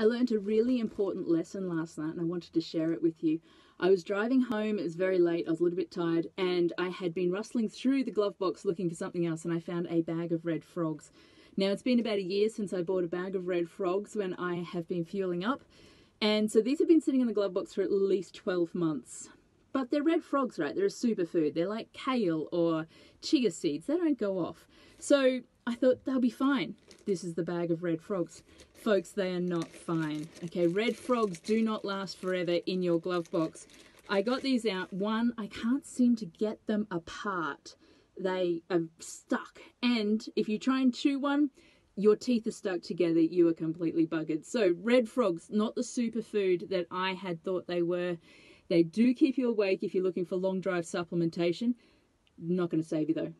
I learned a really important lesson last night and I wanted to share it with you. I was driving home, it was very late, I was a little bit tired, and I had been rustling through the glove box looking for something else and I found a bag of red frogs. Now, it's been about a year since I bought a bag of red frogs when I have been fueling up, and so these have been sitting in the glove box for at least 12 months. But they're red frogs, right? They're a superfood. They're like kale or chia seeds. They don't go off. So I thought they'll be fine. This is the bag of red frogs. Folks, they are not fine. Okay, red frogs do not last forever in your glove box. I got these out. One, I can't seem to get them apart. They are stuck. And if you try and chew one, your teeth are stuck together. You are completely buggered. So, red frogs, not the superfood that I had thought they were. They do keep you awake if you're looking for long drive supplementation. Not going to save you though.